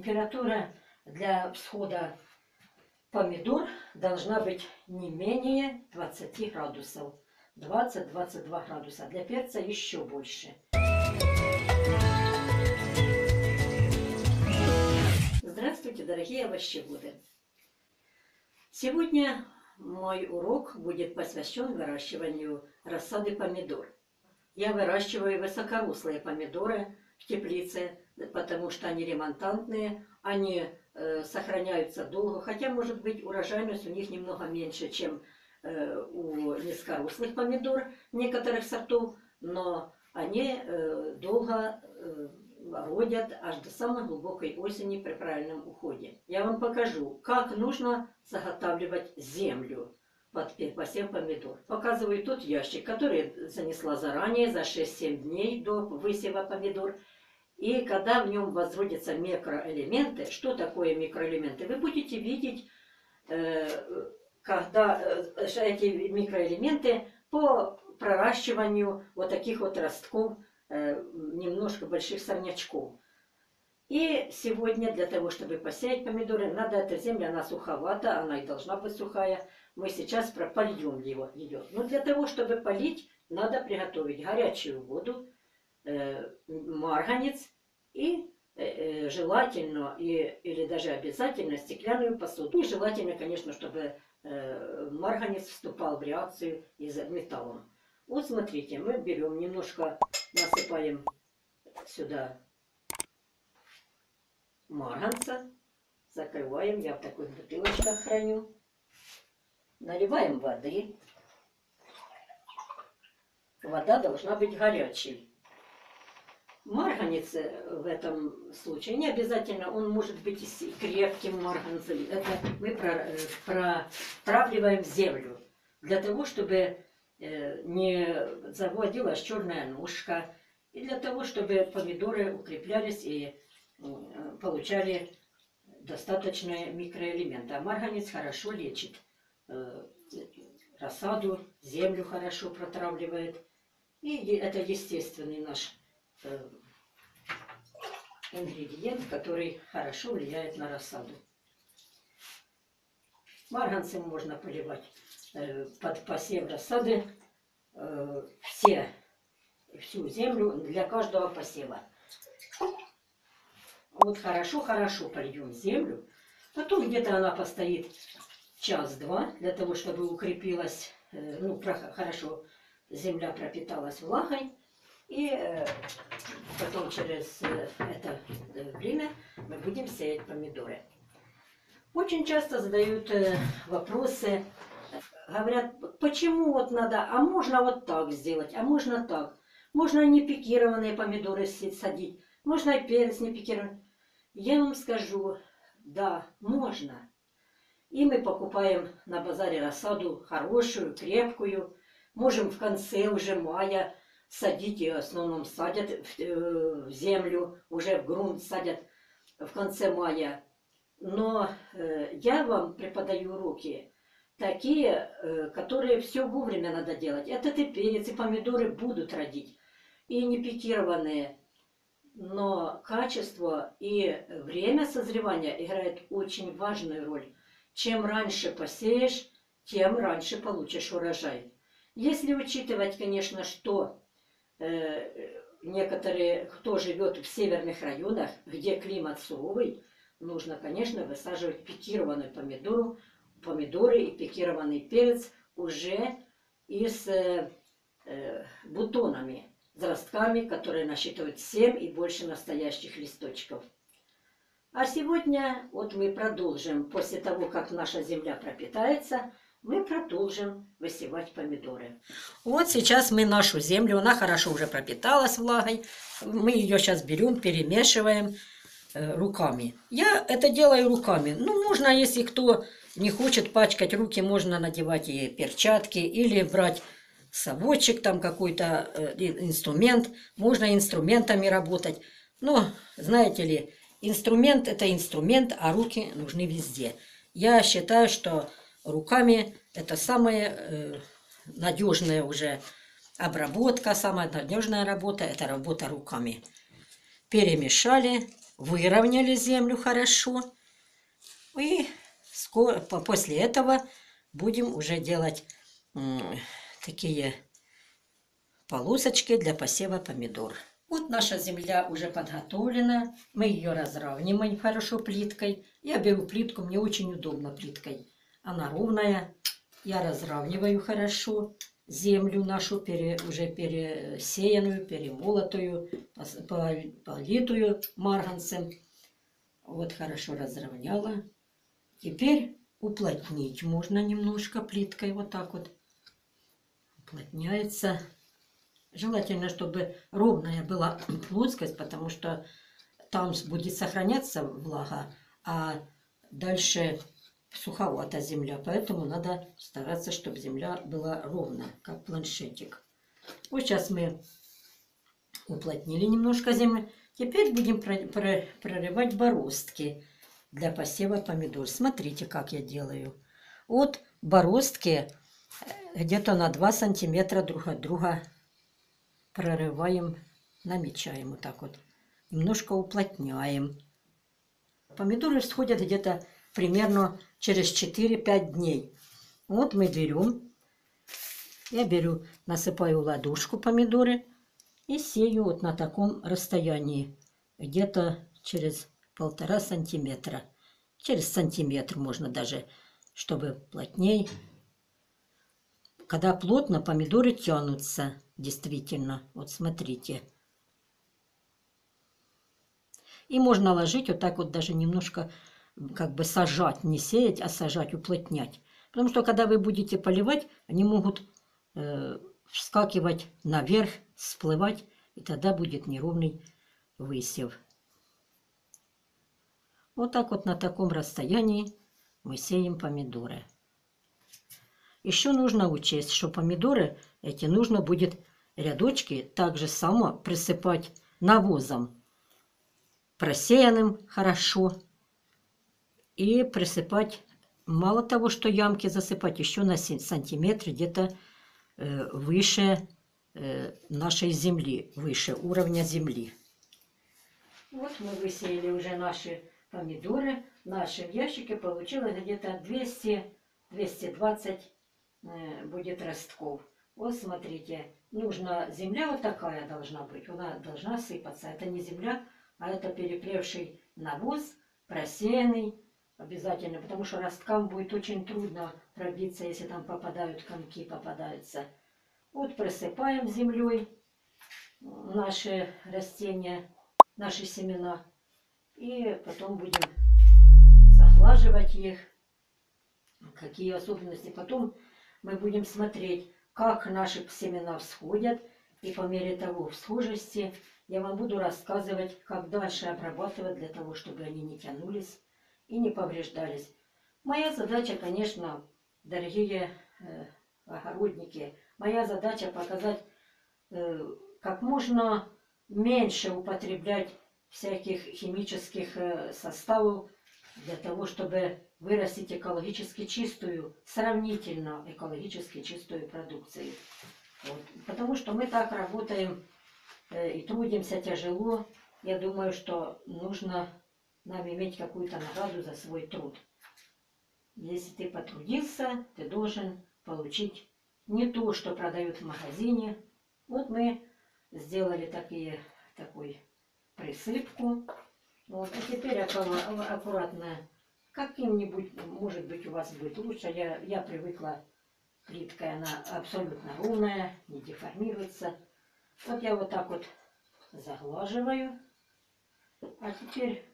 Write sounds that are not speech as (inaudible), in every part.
Температура для всхода помидор должна быть не менее 20 градусов. 20-22 градуса. Для перца еще больше. Здравствуйте, дорогие овощеводы! Сегодня мой урок будет посвящен выращиванию рассады помидор. Я выращиваю высокорослые помидоры в теплице, потому что они ремонтантные, они э, сохраняются долго, хотя, может быть, урожайность у них немного меньше, чем э, у низкорослых помидор некоторых сортов, но они э, долго э, родят аж до самой глубокой осени при правильном уходе. Я вам покажу, как нужно заготавливать землю под посев помидор. Показываю тот ящик, который занесла заранее, за 6-7 дней до высева помидор. И когда в нем возводятся микроэлементы, что такое микроэлементы, вы будете видеть, э, когда э, эти микроэлементы по проращиванию вот таких вот ростков Э, немножко больших сорнячков. И сегодня для того, чтобы посеять помидоры, надо эта земля, она суховата, она и должна быть сухая. Мы сейчас пропольем его, ее. Но для того, чтобы полить, надо приготовить горячую воду, марганец и э, э, желательно и, или даже обязательно стеклянную посуду. И желательно, конечно, чтобы э, марганец вступал в реакцию из металлом. Вот смотрите, мы берем немножко насыпаем сюда марганца, закрываем, я в таких бутылочках храню, наливаем воды. Вода должна быть горячей. Марганец в этом случае не обязательно, он может быть и крепким марганцем. Это мы протравливаем землю для того, чтобы Э, не заводилась черная ножка. И для того, чтобы помидоры укреплялись и э, получали достаточные микроэлементы. А марганец хорошо лечит э, рассаду, землю хорошо протравливает. И это естественный наш ингредиент, который хорошо влияет на рассаду. Марганцем можно поливать Э, под посев рассады э, все, всю землю для каждого посева. Вот хорошо-хорошо польем землю. Потом где-то она постоит час-два для того, чтобы укрепилась, э, ну, хорошо земля пропиталась влагой. И потом через это время мы будем сеять помидоры. Очень часто задают вопросы, говорят, почему вот надо, а можно вот так сделать, а можно так. Можно не пикированные помидоры садить, можно и перец не пикированный. Я вам скажу, да, можно. И мы покупаем на базаре рассаду хорошую, крепкую. Можем в конце уже мая садить, в основном садят в, э, в землю, уже в грунт садят в конце мая. Но э, я вам преподаю уроки такие, э, которые все вовремя надо делать. Этот и перец, и помидоры будут родить. И не пикированные. Но качество и время созревания играет очень важную роль. Чем раньше посеешь, тем раньше получишь урожай. Если учитывать, конечно, что некоторые, кто живет в северных районах, где климат суровый, нужно, конечно, высаживать пикированную помидору, помидоры и пикированный перец уже и с э, э, бутонами, с которые насчитывают 7 и больше настоящих листочков. А сегодня вот мы продолжим, после того, как наша земля пропитается, мы продолжим высевать помидоры. Вот сейчас мы нашу землю, она хорошо уже пропиталась влагой, мы ее сейчас берем, перемешиваем э, руками. Я это делаю руками. Ну, можно, если кто не хочет пачкать руки, можно надевать и перчатки или брать совочек, там какой-то э, инструмент. Можно инструментами работать. Но, знаете ли, инструмент это инструмент, а руки нужны везде. Я считаю, что руками это самая э, надежная уже обработка, самая надежная работа, это работа руками. Перемешали, выровняли землю хорошо. И скоро, после этого будем уже делать такие полосочки для посева помидор. Вот наша земля уже подготовлена. Мы ее разравниваем хорошо плиткой. Я беру плитку, мне очень удобно плиткой. Она ровная. Я разравниваю хорошо землю нашу, пере, уже пересеянную, перемолотую, политую марганцем. Вот хорошо разровняла. Теперь уплотнить можно немножко плиткой, вот так вот. Уплотняется. Желательно, чтобы ровная была (clears throat) плоскость, потому что там будет сохраняться влага, а дальше суховата земля. Поэтому надо стараться, чтобы земля была ровна, как планшетик. Вот сейчас мы уплотнили немножко землю. Теперь будем прорывать бороздки для посева помидор. Смотрите, как я делаю. Вот бороздки э, где-то на 2 сантиметра друг от друга прорываем, намечаем вот так вот. Немножко уплотняем. Помидоры всходят где-то примерно через 4-5 дней. Вот мы берем, я беру, насыпаю ладошку помидоры и сею вот на таком расстоянии, где-то через полтора сантиметра. Через сантиметр можно даже, чтобы плотней. Когда плотно, помидоры тянутся, действительно. Вот смотрите. И можно ложить вот так вот даже немножко, как бы сажать, не сеять, а сажать, уплотнять. Потому что когда вы будете поливать, они могут э, вскакивать наверх, всплывать, и тогда будет неровный высев. Вот так вот на таком расстоянии мы сеем помидоры. Еще нужно учесть, что помидоры эти нужно будет рядочки также само присыпать навозом, просеянным хорошо, и присыпать мало того, что ямки засыпать, еще на сантиметр где-то э, выше э, нашей земли, выше уровня земли. Вот мы высеяли уже наши помидоры в нашем ящике получилось где-то 200-220 э, будет ростков. Вот смотрите, нужна земля вот такая должна быть, она должна сыпаться. Это не земля, а это перепревший навоз, просеянный обязательно, потому что росткам будет очень трудно пробиться, если там попадают комки, попадаются. Вот просыпаем землей наши растения, наши семена. И потом будем заглаживать их. Какие особенности. Потом мы будем смотреть, как наши семена всходят. И по мере того всхожести я вам буду рассказывать, как дальше обрабатывать для того, чтобы они не тянулись и не повреждались. Моя задача, конечно, дорогие э, огородники, моя задача показать, э, как можно меньше употреблять всяких химических э, составов для того, чтобы вырастить экологически чистую, сравнительно экологически чистую продукцию. Вот. Потому что мы так работаем э, и трудимся тяжело. Я думаю, что нужно нам иметь какую-то награду за свой труд. Если ты потрудился, ты должен получить не то, что продают в магазине. Вот мы сделали такие, такой присыпку. Вот, а теперь аккуратно, каким-нибудь, может быть, у вас будет лучше. Я, я привыкла, плиткой она абсолютно ровная, не деформируется. Вот я вот так вот заглаживаю. А теперь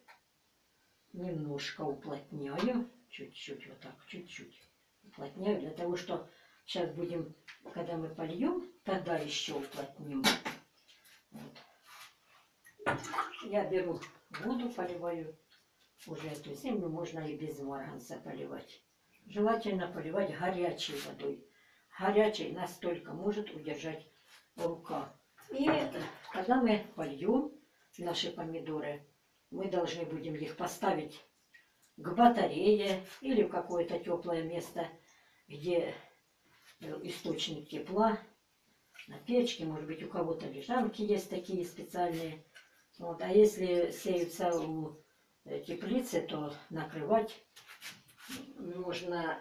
немножко уплотняю. Чуть-чуть, вот так, чуть-чуть. Уплотняю для того, что сейчас будем, когда мы польем, тогда еще уплотним. Вот. Я беру воду, поливаю уже эту землю, можно и без марганца поливать. Желательно поливать горячей водой. Горячей настолько может удержать рука. И когда мы польем наши помидоры, мы должны будем их поставить к батарее или в какое-то теплое место, где э, источник тепла, на печке, может быть, у кого-то лежанки есть такие специальные Вот, а если сеются у э, теплицы, то накрывать нужно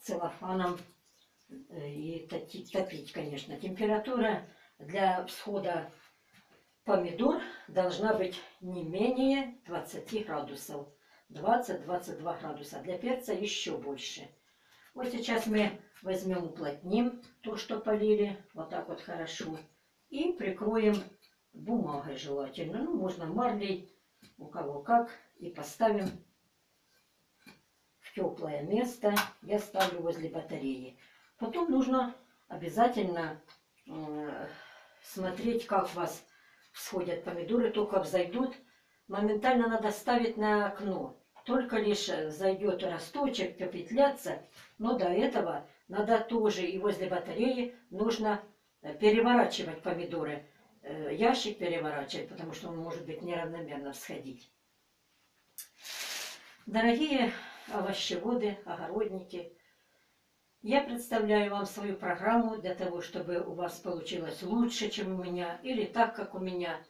целлофаном э, и топить, конечно. Температура для всхода помидор должна быть не менее 20 градусов. 20-22 градуса. Для перца еще больше. Вот сейчас мы возьмем, уплотним то, что полили, вот так вот хорошо, и прикроем бумагой желательно. Ну, можно марлей, у кого как, и поставим в теплое место. Я ставлю возле батареи. Потом нужно обязательно э, смотреть, как вас всходят помидоры, только взойдут. Моментально надо ставить на окно. Только лишь зайдет росточек, попетляться, но до этого надо тоже и возле батареи нужно э, переворачивать помидоры. Э, Ящик переворачивать, потому что он может быть неравномерно всходить. Дорогие овощеводы, огородники, я представляю вам свою программу для того, чтобы у вас получилось лучше, чем у меня, или так, как у меня.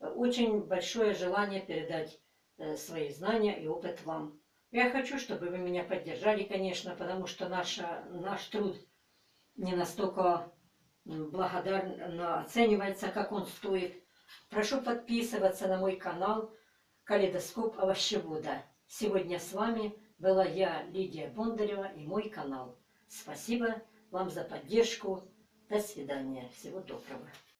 Очень большое желание передать э, свои знания и опыт вам. Я хочу, чтобы вы меня поддержали, конечно, потому что наша, наш труд не настолько благодарно оценивается, как он стоит. Прошу подписываться на мой канал Калейдоскоп овощевода. Сегодня с вами была я, Лидия Бондарева, и мой канал. Спасибо вам за поддержку. До свидания. Всего доброго.